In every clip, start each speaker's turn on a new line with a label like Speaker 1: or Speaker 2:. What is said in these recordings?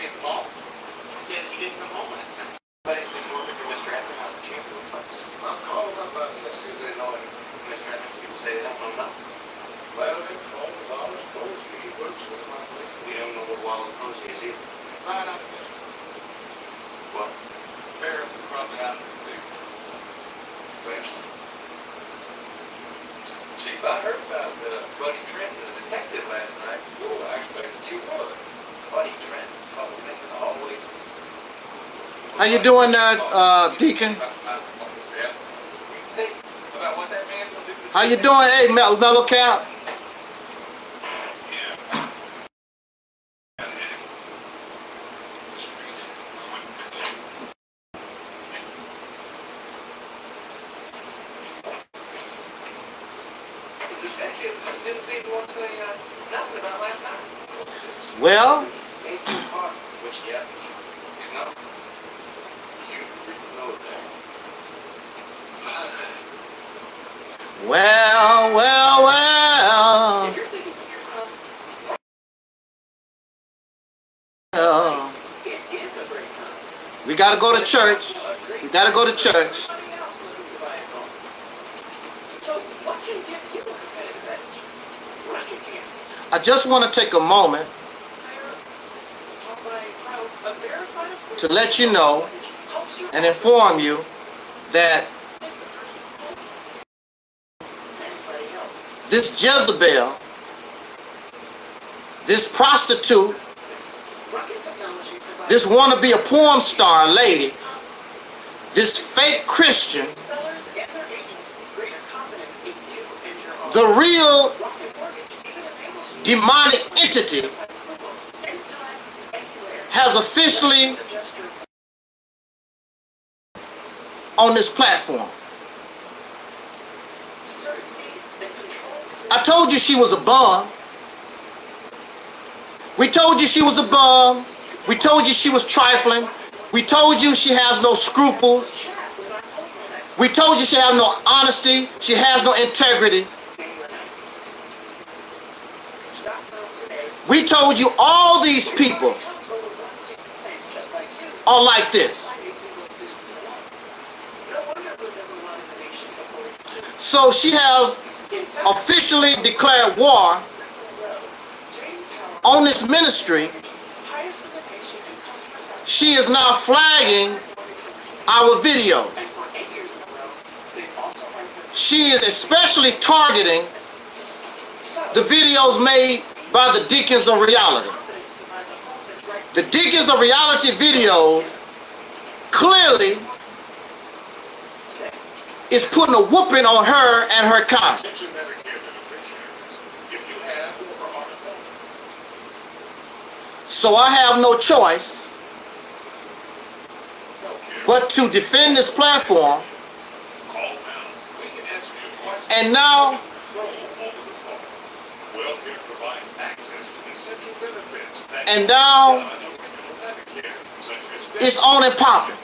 Speaker 1: at the. Says he didn't come home last night. But it's been working for Mr. Evans out of the chamber.
Speaker 2: I'll call them up if they know him.
Speaker 1: Mr. Evans people say they don't know nothing.
Speaker 2: Well, it's all the dollars, supposed he works with I believe.
Speaker 1: We don't know what Wallace Posey is either.
Speaker 2: Find out, mister.
Speaker 1: What?
Speaker 3: Fair probably out there too.
Speaker 2: Well, Chief, I heard about uh, Buddy Trent, the detective, last night. Oh, I expected you would.
Speaker 1: Buddy Trent.
Speaker 4: How you doing there, uh, Deacon? How you doing? Hey, Mel- Mellow Cap.
Speaker 3: Yeah.
Speaker 1: The detective didn't seem to want to say uh, nothing about last night.
Speaker 4: Well,
Speaker 1: Ain't too far. Which, yeah.
Speaker 3: You know,
Speaker 2: you didn't know that.
Speaker 4: Well, well, well. We gotta go to church. We gotta go to church. I just want to take a moment to let you know and inform you that this Jezebel, this prostitute, this wanna be a porn star lady, this fake Christian, the real demonic entity has officially on this platform. I told you she was a bum. We told you she was a bum. We told you she was trifling. We told you she has no scruples. We told you she has no honesty. She has no integrity. We told you all these people are like this. So she has officially declared war on this ministry. She is now flagging our videos. She is especially targeting the videos made by the Deacons of Reality. The Deacons of Reality videos clearly is putting a whooping on her and her
Speaker 3: not.
Speaker 4: So I have no choice but to defend this platform. And now And now it's on and popping.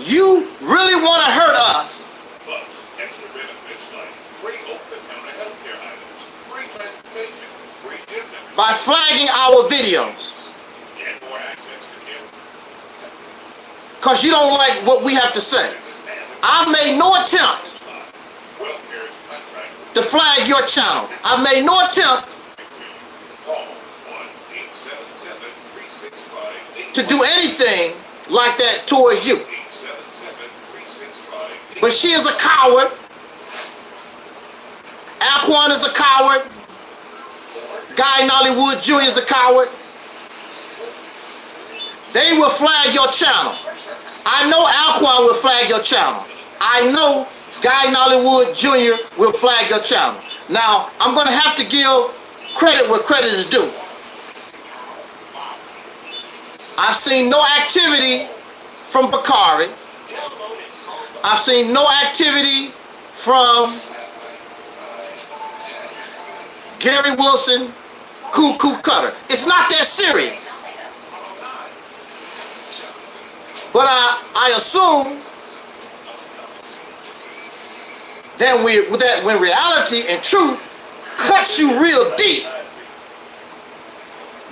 Speaker 4: You really want to hurt us
Speaker 3: Plus, extra benefits like free over-the-counter healthcare items, free transportation, free gym membership,
Speaker 4: by flagging our videos.
Speaker 3: and more access to care.
Speaker 4: Because you don't like what we have to say. I've made no attempt
Speaker 3: Welfare is contract
Speaker 4: to flag your channel. I've made no attempt to do anything like that towards you.
Speaker 3: 877-365-8111.
Speaker 4: But she is a coward. Alquan is a coward. Guy Nollywood Jr. is a coward. They will flag your channel. I know Alquan will flag your channel. I know Guy Nollywood Jr. will flag your channel. Now, I'm going to have to give credit where credit is due. I've seen no activity from Bakari. I've seen no activity from Gary Wilson, Cuckoo Cutter. It's not that serious. But I, I assume that, we, that when reality and truth cuts you real deep,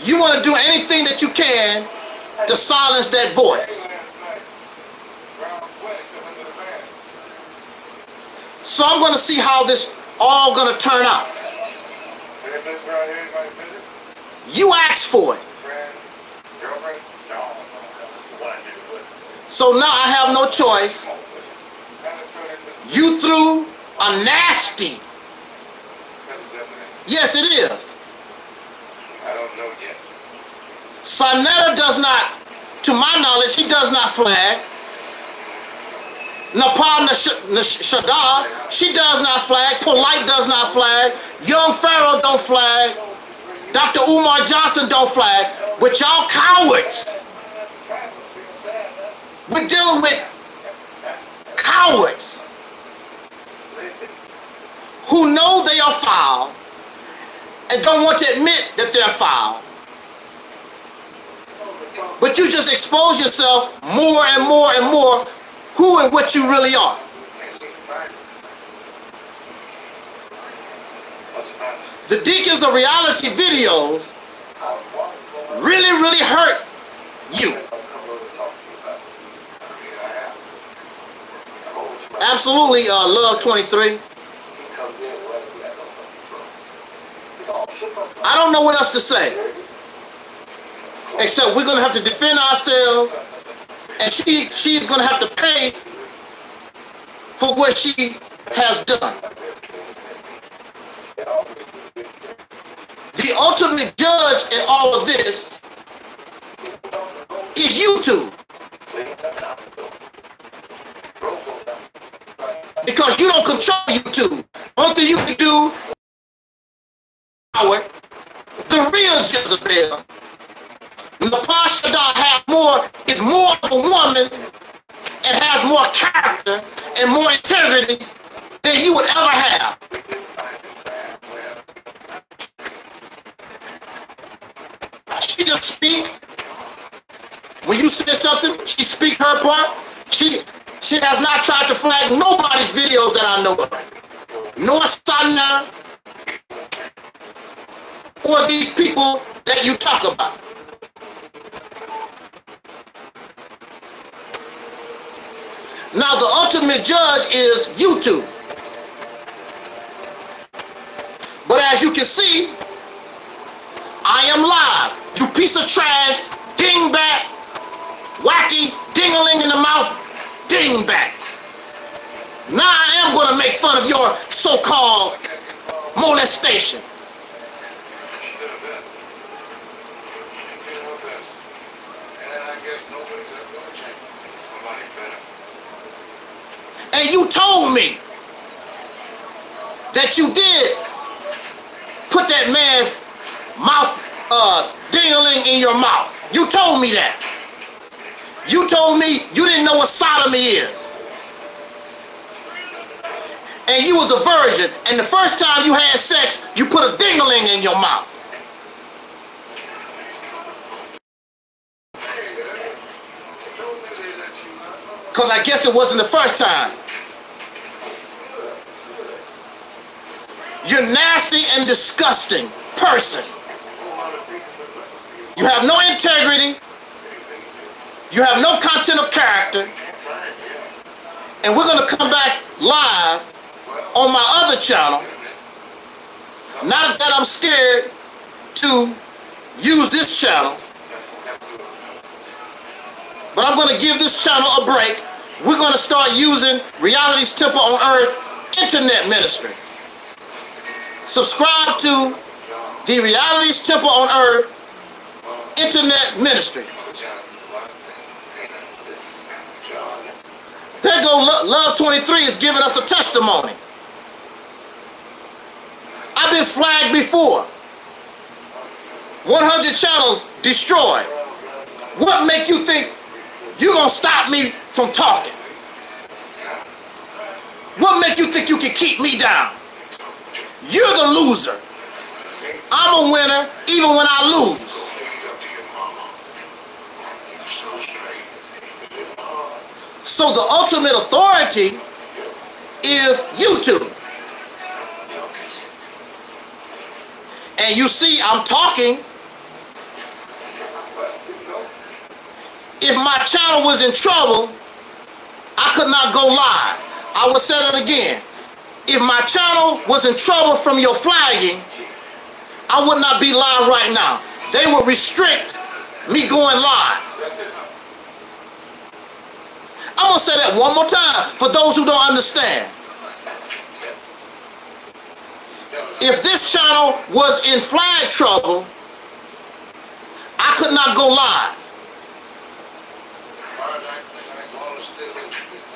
Speaker 4: you want to do anything that you can to silence that voice. So I'm going to see how this all going to turn out. You asked for it. So now I have no choice. You threw a nasty. Yes, it is.
Speaker 2: I don't know yet.
Speaker 4: Sonetta does not, to my knowledge, he does not flag. Nash- Shadar, she does not flag. Polite does not flag. Young Pharaoh don't flag. Dr. Umar Johnson don't flag. But y'all cowards. We're dealing with cowards who know they are foul and don't want to admit that they're foul. But you just expose yourself more and more and more who and what you really are. The Deacons of Reality videos really, really hurt you. Absolutely, uh, Love 23. I don't know what else to say. Except we're gonna have to defend ourselves, and she she's gonna have to pay for what she has done. The ultimate judge in all of this is YouTube. Because you don't control YouTube. Only thing you can do, power, the real Jezebel, Natasha Shadar has more, is more of a woman and has more character and more integrity than you would ever have. She just speak. When you say something, she speak her part. She she has not tried to flag nobody's videos that I know of. Nor Sana or these people that you talk about. Now the ultimate judge is YouTube. But as you can see, I am live. You piece of trash, dingbat, wacky, dingling in the mouth, dingbat. Now I am going to make fun of your so-called molestation.
Speaker 2: She did her best. She did her best. And I guess nobody's ever gonna change. Somebody better.
Speaker 4: You told me that you did put that man's mouth, uh, dingling in your mouth. You told me that. You told me you didn't know what sodomy is. And you was a virgin, and the first time you had sex, you put a dingling in your mouth. Because I guess it wasn't the first time. You're nasty and disgusting person. You have no integrity. You have no content of character. And we're going to come back live on my other channel. Not that I'm scared to use this channel. But I'm going to give this channel a break. We're going to start using Reality's Temple on Earth Internet Ministry. Subscribe to the Reality's Temple on Earth Internet Ministry. There go Lo- Love 23 is giving us a testimony. I've been flagged before. 100 channels destroyed. What make you think you're gonna stop me from talking? What make you think you can keep me down? You're the loser. I'm a winner even when I lose. So the ultimate authority is YouTube. And you see, I'm talking. If my channel was in trouble, I could not go live. I will say that again. If my channel was in trouble from your flagging, I would not be live right now. They would restrict me going live. I'm gonna say that one more time for those who don't understand. If this channel was in flag trouble, I could not go live.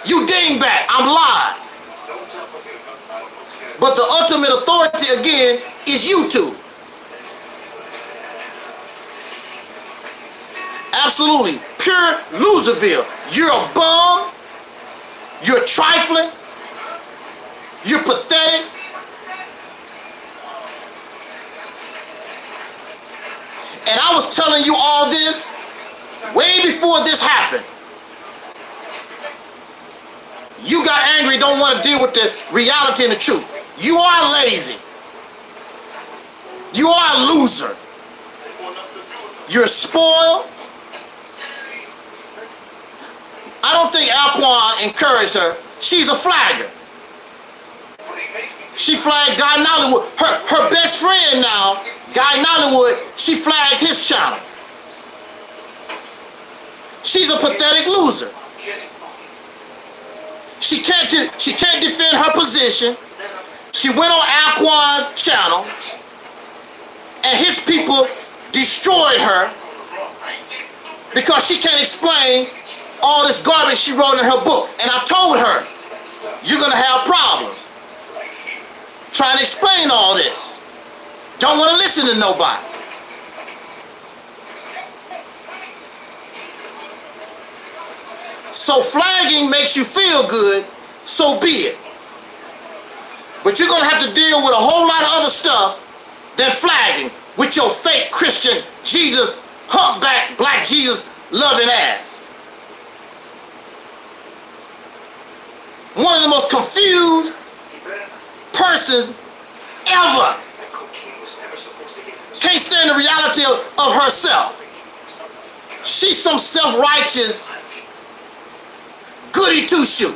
Speaker 2: To
Speaker 4: you. dingbat, I'm live.
Speaker 2: Don't tell me. I don't care.
Speaker 4: But the ultimate authority again is YouTube. Absolutely. Pure Loserville. You're a bum. You're trifling. You're pathetic. And I was telling you all this way before this happened. You got angry, don't want to deal with the reality and the truth. You are lazy. You are a loser. You're spoiled. I don't think Alquan encouraged her. She's a flagger. She flagged Guy Nollywood. Her, her best friend now, Guy Nollywood, she flagged his channel. She's a pathetic loser. She can't she can't defend her position. She went on Alquan's channel, and his people destroyed her because she can't explain all this garbage she wrote in her book. And I told her, you're gonna have problems trying to explain all this. Don't want to listen to nobody. So flagging makes you feel good, so be it. But you're gonna have to deal with a whole lot of other stuff than flagging with your fake Christian Jesus, humpback, black Jesus loving ass. One of the most confused persons ever.
Speaker 2: To.
Speaker 4: Can't stand the reality of, of herself. She's some self-righteous goody two-shoe.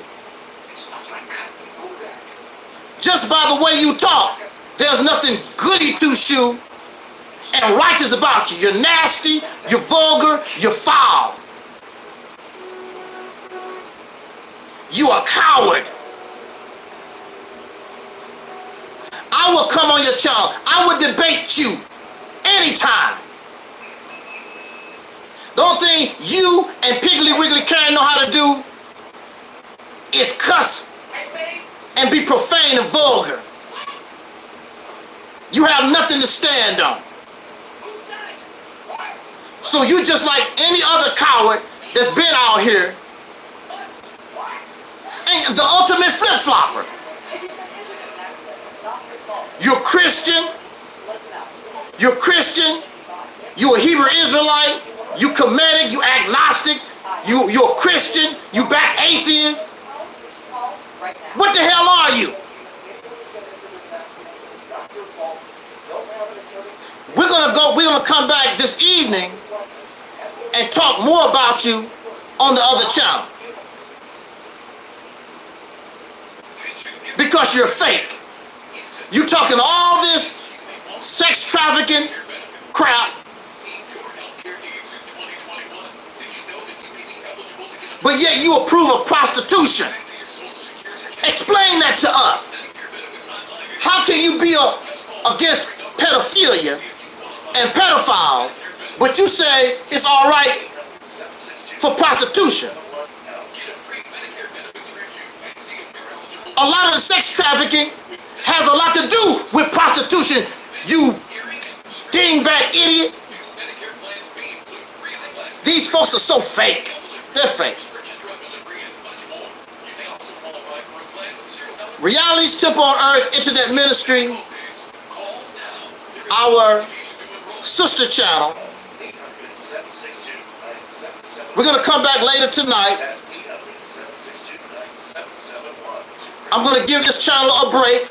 Speaker 2: It's not like that. You know that.
Speaker 4: Just by the way you talk, there's nothing goody two-shoe and righteous about you. You're nasty, you're vulgar, you're foul. You are a coward. I will come on your channel. I will debate you anytime. The only thing you and Piggly Wiggly Karen know how to do is cuss and be profane and vulgar. You have nothing to stand on. So you just like any other coward that's been out here and the ultimate flip-flopper. You're Christian. You're Christian. You a Hebrew Israelite. You Kemetic. You agnostic. You you're a Christian. You back atheist. What the hell are you? We're gonna go. We're gonna come back this evening and talk more about you on the other channel because you're fake. You talking all this sex trafficking crap, but yet you approve of prostitution. Explain that to us. How can you be a, against pedophilia and pedophiles, but you say it's all right for prostitution? A lot of the sex trafficking has a lot to do with prostitution. You dingbat idiot. These folks are so fake. They're fake. Reality's Temple on Earth Internet Ministry, our sister channel. We're going to come back later tonight. I'm going to give this channel a break.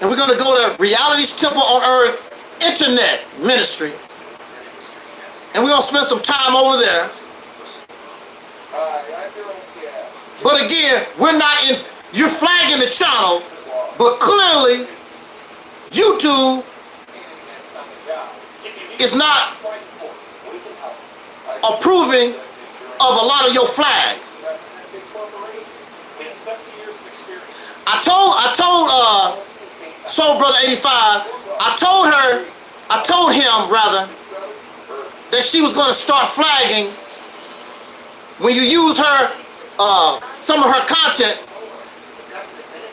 Speaker 4: And we're going to go to Reality's Temple on Earth Internet Ministry. and we're gonna spend some time over there. But again, we're not in. You're flagging the channel, but clearly, YouTube is not approving of a lot of your flags. I told I told uh Soul Brother 85, I told her, I told him rather, that she was gonna start flagging when you use her uh some of her content,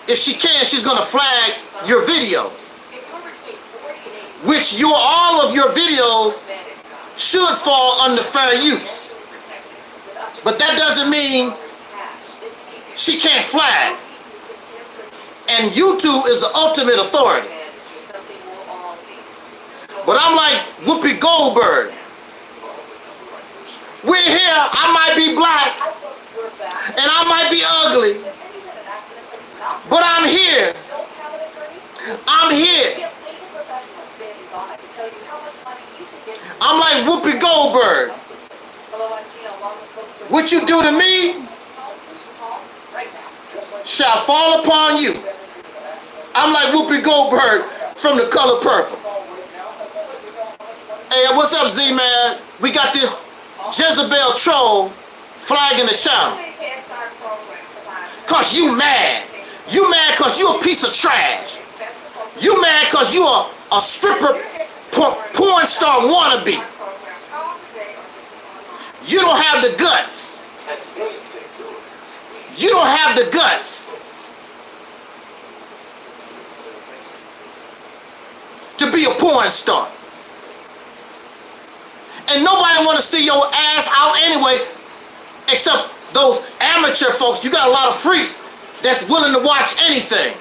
Speaker 4: if she can, she's gonna flag your videos. Which your all of your videos should fall under fair use. But that doesn't mean she can't flag. And YouTube is the ultimate authority. But I'm like Whoopi Goldberg. We're here, I might be black, and I might be ugly, but I'm here. I'm here. I'm like Whoopi Goldberg. What you do to me shall fall upon you. I'm like Whoopi Goldberg from the color purple. Hey, what's up, Z man? We got this Jezebel troll flagging the channel. Cause you mad. You mad cause you a piece of trash. You mad cause you a, a stripper por- porn star wannabe. You don't have the guts. You don't have the guts to be a porn star. And nobody want to see your ass out anyway, except those amateur folks. You got a lot of freaks that's willing to watch anything.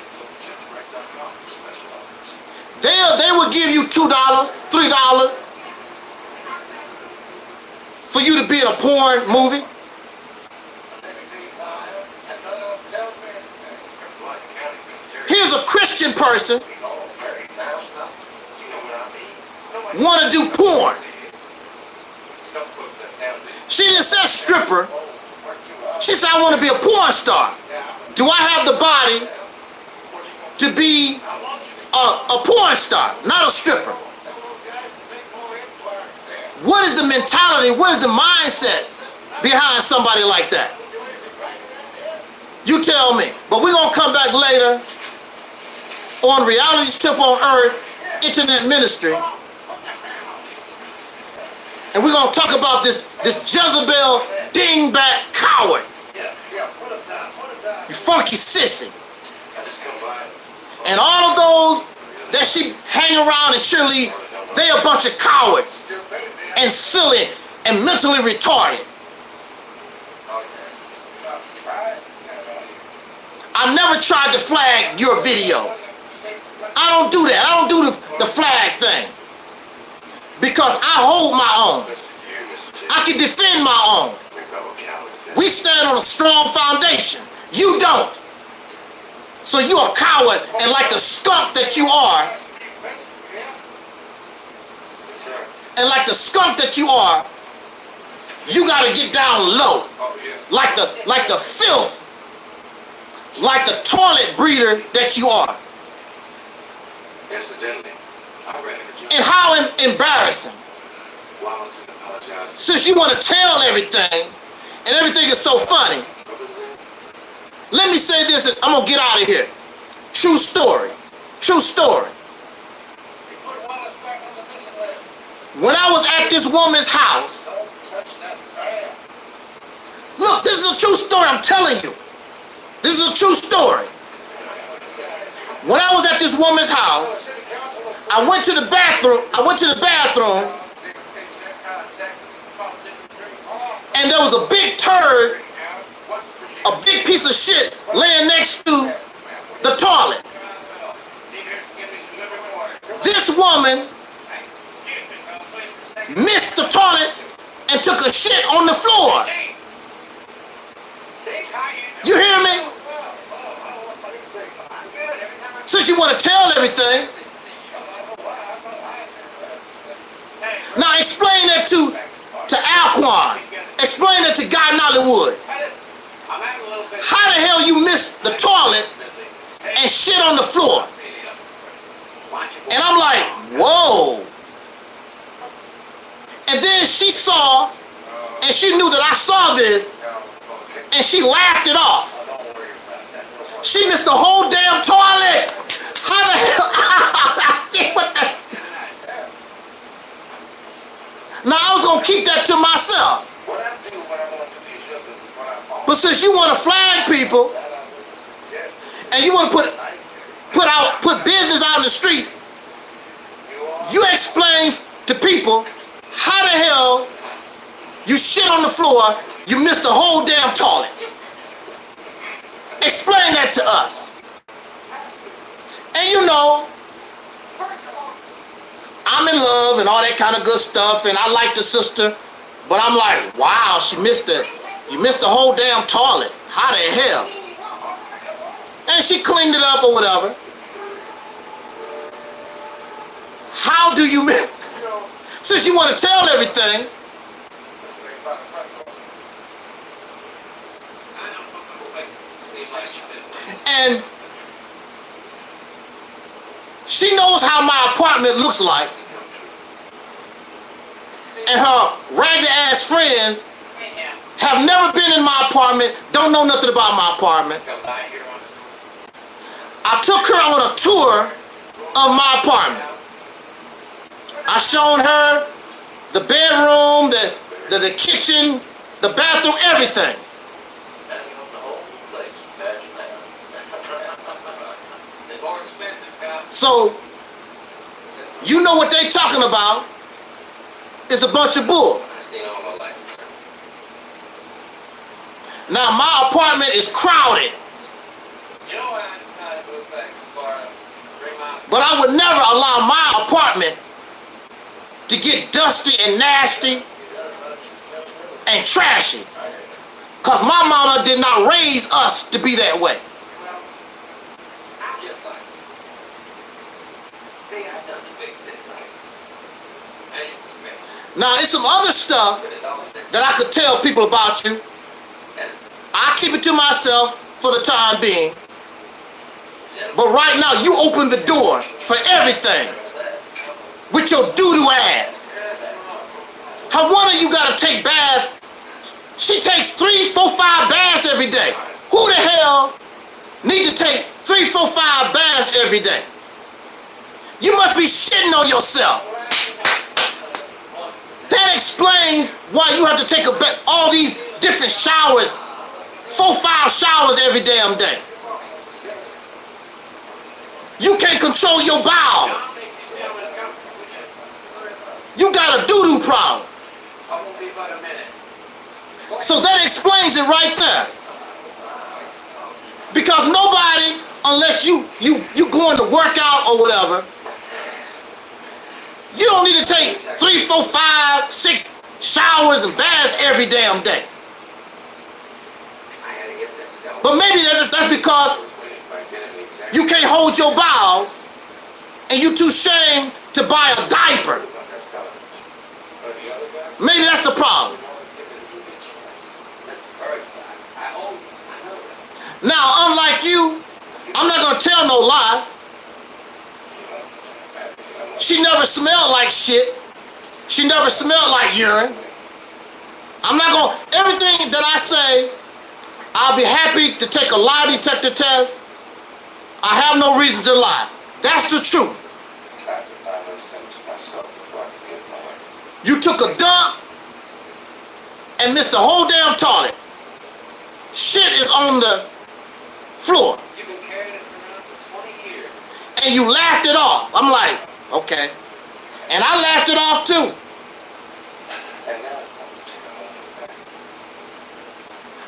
Speaker 4: They they will give you two dollars, three dollars for you to be in a porn movie. Here's a Christian person want to do porn. She didn't say stripper. She said, I want to be a porn star. Do I have the body to be a, a porn star, not a stripper? What is the mentality, what is the mindset behind somebody like that? You tell me. But we're going to come back later on Reality's Temple on Earth Internet Ministry. And we're going to talk about this, this Jezebel dingbat coward. You funky sissy. And all of those that she hang around and cheerlead, they a bunch of cowards and silly and mentally retarded. I never tried to flag your videos. I don't do that. I don't do the, the flag thing. Because I hold my own. I can defend my own. We stand on a strong foundation. You don't. So you're a coward, and like the skunk that you are, and like the skunk that you are, you gotta get down low. Like the like the filth, like the toilet breeder that you are.
Speaker 2: Incidentally, I into
Speaker 4: And how em- embarrassing. Since you want to tell everything, and everything is so funny, let me say this and I'm gonna get out of here. True story. True story. When I was at this woman's house, look, this is a true story, I'm telling you. This is a true story. When I was at this woman's house, I went to the bathroom, I went to the bathroom, and there was a big turd, a big piece of shit laying next to the toilet. This woman missed the toilet and took a shit on the floor. You hear me? Since you want to tell everything, now explain that to to Alquan, explain it to Guy Nollywood. How the hell you miss the toilet and shit on the floor? And I'm like, whoa. And then she saw, and she knew that I saw this, and she laughed it off.
Speaker 2: That.
Speaker 4: She missed the whole damn toilet. How the hell? what the? Now I was gonna keep that to myself.
Speaker 2: To
Speaker 4: But since you want to flag people and you want to put put out put business out in the street,
Speaker 2: you
Speaker 4: explain to people how the hell you shit on the floor, you missed the whole damn toilet. Explain that to us. And you know, I'm in love and all that kind of good stuff, and I like the sister, but I'm like, wow, she missed the, you missed the whole damn toilet. How the hell? And she cleaned it up or whatever. How do you miss? Since you want to tell everything, and she knows how my apartment looks like, and her ragged ass friends have never been in my apartment, don't know nothing about my apartment. I took her on a tour of my apartment. I shown her the bedroom, the, the, the kitchen, the bathroom, everything. So you know what they talking about is a bunch of bull. Now my apartment is crowded, but I would never allow my apartment to get dusty and nasty and trashy. Cause my mama did not raise us to be that way. Now it's some other stuff that I could tell people about you. I keep it to myself for the time being. But right now you open the door for everything with your doo-doo ass. How one of you gotta take baths? She takes three, four, five baths every day. Who the hell need to take three, four, five baths every day? You must be shitting on yourself. That explains why you have to take a bath, all these different showers, four, five showers every damn day. You can't control your bowels. You got a doo-doo problem. So that explains it right there. Because nobody, unless you you you going to work out or whatever, you don't need to take three, four, five, six showers and baths every damn day. But maybe that's, that's because you can't hold your bowels and you too ashamed to buy a diaper. Maybe that's the problem. Now, unlike you, I'm not gonna tell no lie. She never smelled like shit. She never smelled like urine. I'm not gonna, everything that I say, I'll be happy to take a lie detector test. I have no reason to lie. That's the truth. You took a dump and missed the whole damn toilet. Shit is on the floor.
Speaker 1: You've been carrying this around for 20 years.
Speaker 4: And you laughed it off. I'm like, okay. And I laughed it off too.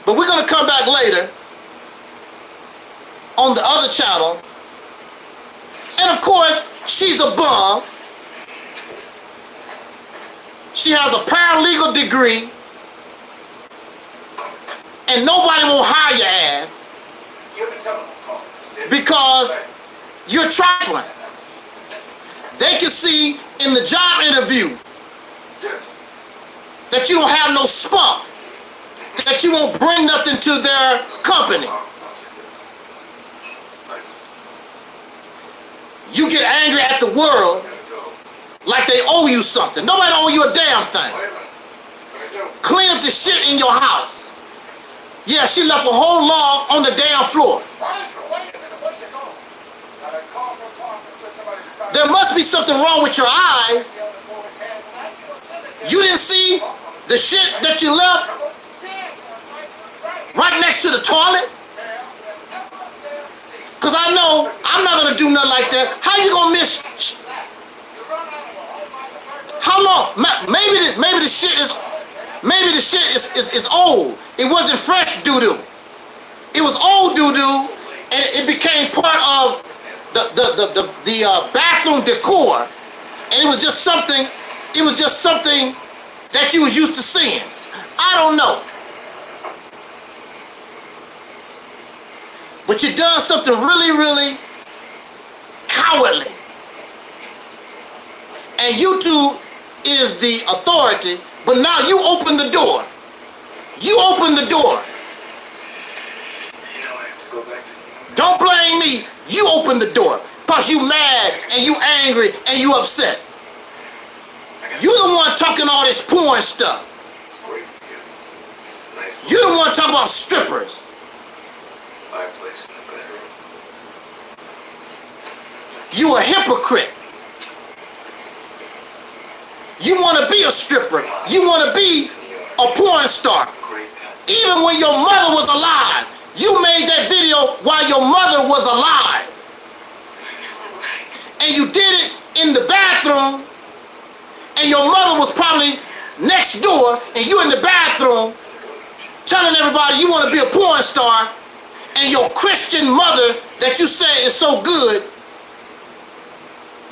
Speaker 4: But we're gonna come back later on the other channel. And of course, she's a bum. She has a paralegal degree. And nobody will hire your ass because you're trifling. They can see in the job interview that you don't have no spunk, that you won't bring nothing to their company. You get angry at the world like they owe you something. Nobody owe you a damn thing. Clean up the shit in your house. Yeah, she left a whole log on the damn floor. There must be something wrong with your eyes. You didn't see the shit that you left right next to the toilet? Cause I know I'm not gonna do nothing like that. How you gonna miss? How long? Maybe the, maybe the shit is maybe the shit is, is, is old. It wasn't fresh doo doo. It was old doo doo, and it became part of the the the the, the uh, bathroom decor, and it was just something. It was just something that you was used to seeing. I don't know. But you done something really, really cowardly. And you YouTube is the authority, but now you open the door. You open the door. Don't blame me. You open the door. Cause you mad and you angry and you upset. You the one talking all this porn stuff. You the one talking about strippers. You a hypocrite. You want to be a stripper. You want to be a porn star. Even when your mother was alive, you made that video while your mother was alive. And you did it in the bathroom, and your mother was probably next door, and you in the bathroom telling everybody you want to be a porn star, and your Christian mother that you say is so good,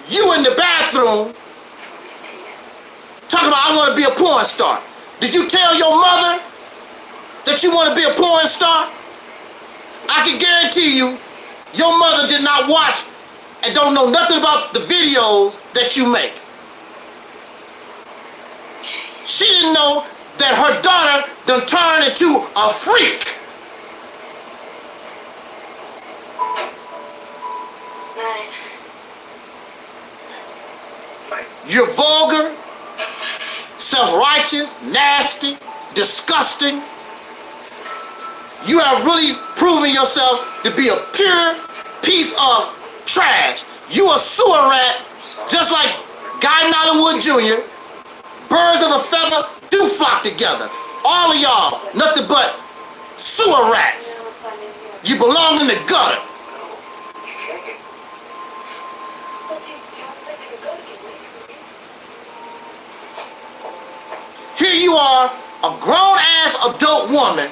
Speaker 4: you in the bathroom talking about I want to be a porn star. Did you tell your mother that you want to be a porn star? I can guarantee you, your mother did not watch and don't know nothing about the videos that you make. She didn't know that her daughter done turned into a freak. You're vulgar, self-righteous, nasty, disgusting. You have really proven yourself to be a pure piece of trash. You a sewer rat, just like Guy Nollywood Jr. Birds of a feather do flock together. All of y'all, nothing but sewer rats. You belong in the gutter. Here you are, a grown ass adult woman,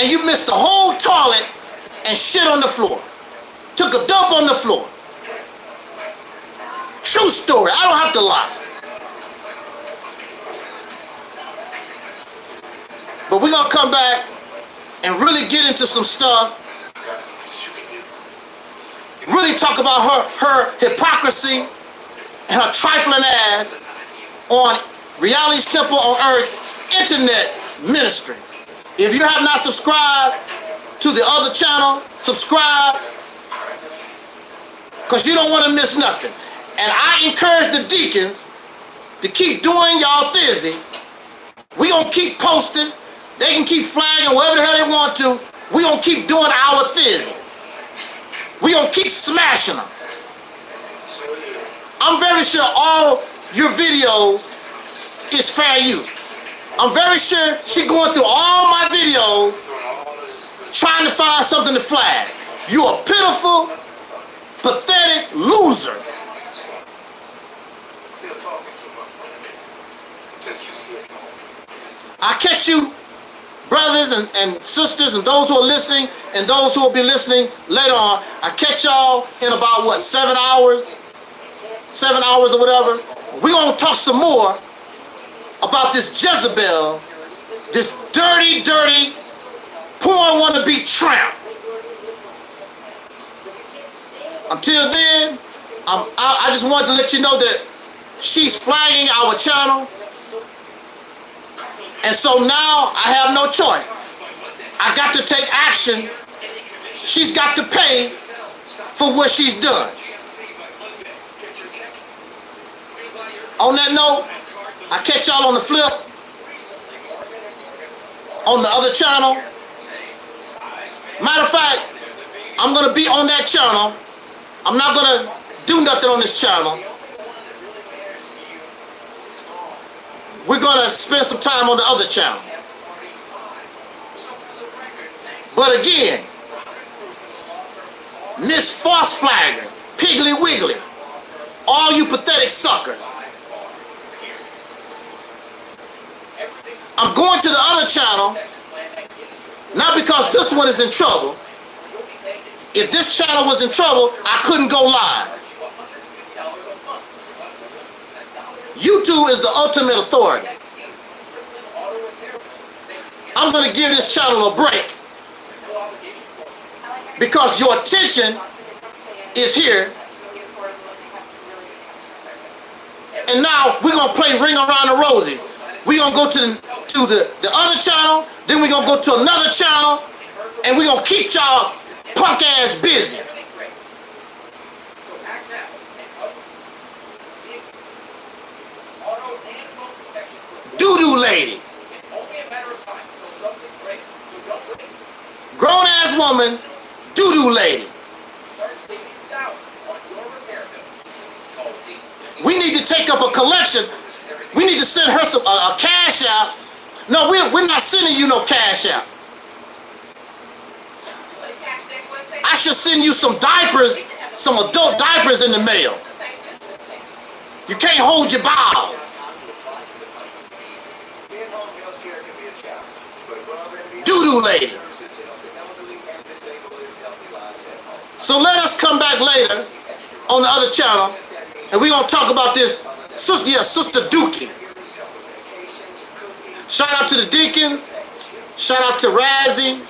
Speaker 4: and you missed the whole toilet and shit on the floor. Took a dump on the floor. True story, I don't have to lie. But we're gonna come back and really get into some stuff, really talk about her her hypocrisy and her trifling ass on Reality's Temple on Earth Internet Ministry. If you have not subscribed to the other channel, subscribe because you don't want to miss nothing. And I encourage the deacons to keep doing y'all busy. We gonna keep posting. They can keep flagging whatever the hell they want to. We gonna keep doing our thizzy. We gonna keep smashing them. I'm very sure all your videos is fair use. I'm very sure she going through all my videos trying to find something to flag. You a pitiful, pathetic loser.
Speaker 2: To.
Speaker 4: I catch you, brothers and, and sisters, and those who are listening, and those who will be listening later on. I catch y'all in about what seven hours, seven hours or whatever. We're gonna talk some more about this Jezebel, this dirty, dirty, porn wannabe tramp. Until then, I, I just wanted to let you know that she's flagging our channel. And so now I have no choice. I got to take action. She's got to pay for what she's done. On that note, I catch y'all on the flip. On the other channel. Matter of fact, I'm gonna be on that channel. I'm not gonna do nothing on this channel. We're gonna spend some time on the other channel. But again, Miss False Flagger, Piggly Wiggly, all you pathetic suckers. I'm going to the other channel, not because this one is in trouble. If this channel was in trouble, I couldn't go live. YouTube is the ultimate authority. I'm going to give this channel a break because your attention is here. And now we're going to play Ring Around the Roses. We're going to go to the, to the, the other channel, then we're going to go to another channel, and we're going to keep y'all punk ass busy. Doo-doo lady. Grown ass woman, doo-doo lady. We need to take up a collection. We need to send her some, a, a cash out. No, we're, we're not sending you no cash out. I should send you some diapers, some adult diapers in the mail. You can't hold your bowels. Doo-doo lady. So let us come back later on the other channel, and we're gonna talk about this sister, yeah, Sister Dookie. Shout out to the deacons. Shout out to Razzie,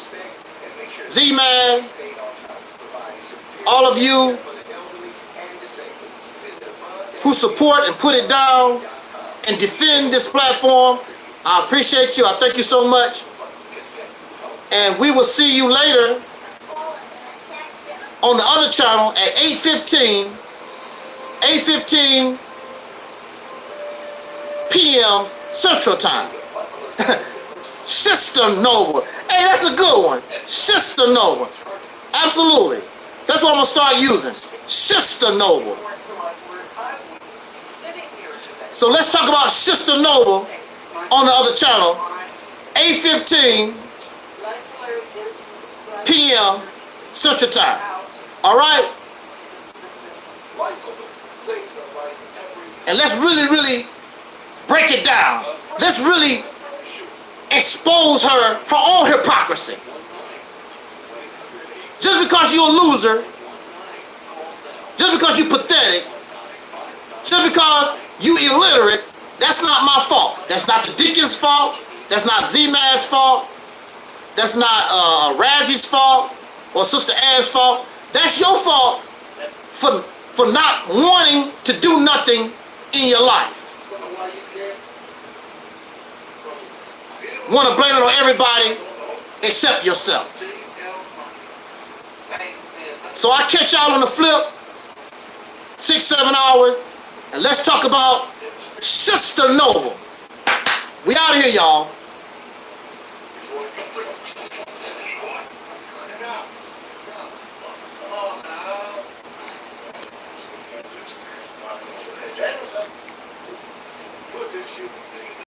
Speaker 4: Z-Man, all of you who support and put it down and defend this platform. I appreciate you. I thank you so much. And we will see you later on the other channel at 8.15, 8.15 p.m. Central Time. Sister Nova. Hey, that's a good one. Sister Nova. Absolutely. That's what I'm going to start using. Sister Nova. So let's talk about Sister Nova on the other channel. 8.15 p.m. Central Time. All right? And let's really, really break it down. Let's really expose her, her own hypocrisy. Just because you're a loser, just because you're pathetic, just because you illiterate, that's not my fault. That's not the deacon's fault. That's not Z-Man's fault. That's not uh, Razzie's fault or Sister Ann's fault. That's your fault for, for not wanting to do nothing in your life. Want to blame it on everybody except yourself. So I catch y'all on the flip, six, seven hours, and let's talk about Sister Noble. We out of here, y'all.